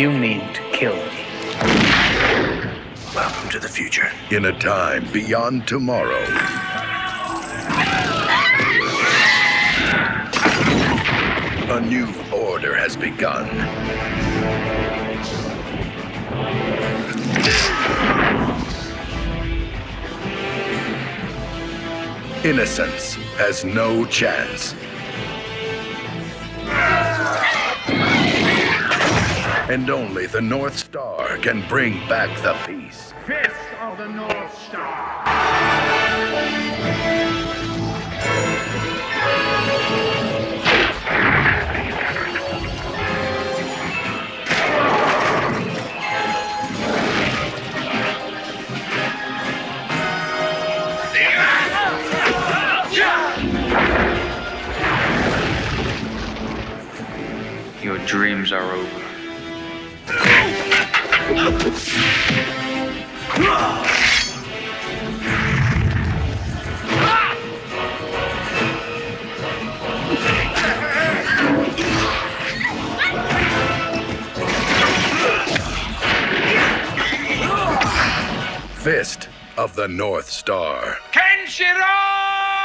You mean to kill me? Welcome to the future. In a time beyond tomorrow. A new order has begun. Innocence has no chance. And only the North Star can bring back the peace. Fist of the North Star. Your dreams are over. Fist of the North Star. Kenshiro!